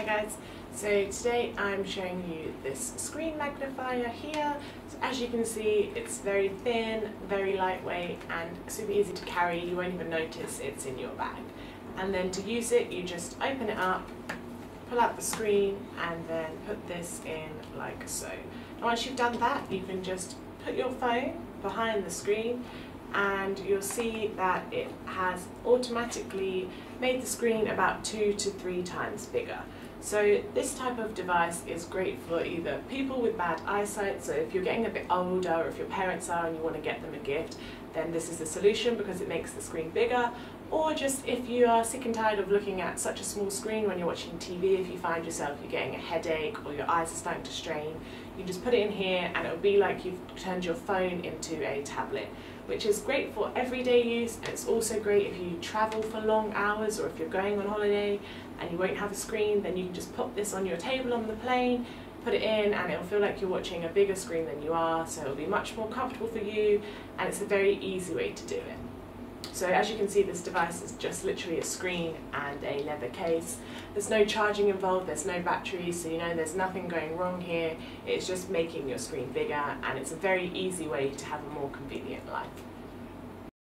Hi guys, so today I'm showing you this screen magnifier here. So as you can see it's very thin, very lightweight and super easy to carry, you won't even notice it's in your bag. And then to use it you just open it up, pull out the screen and then put this in like so. And once you've done that you can just put your phone behind the screen and you'll see that it has automatically made the screen about two to three times bigger. So this type of device is great for either people with bad eyesight, so if you're getting a bit older or if your parents are and you want to get them a gift, then this is the solution because it makes the screen bigger, or just if you are sick and tired of looking at such a small screen when you're watching TV, if you find yourself you're getting a headache or your eyes are starting to strain, you just put it in here and it'll be like you've turned your phone into a tablet which is great for everyday use and it's also great if you travel for long hours or if you're going on holiday and you won't have a screen then you can just put this on your table on the plane put it in and it'll feel like you're watching a bigger screen than you are so it'll be much more comfortable for you and it's a very easy way to do it. So as you can see this device is just literally a screen and a leather case. There's no charging involved, there's no batteries, so you know there's nothing going wrong here. It's just making your screen bigger and it's a very easy way to have a more convenient life.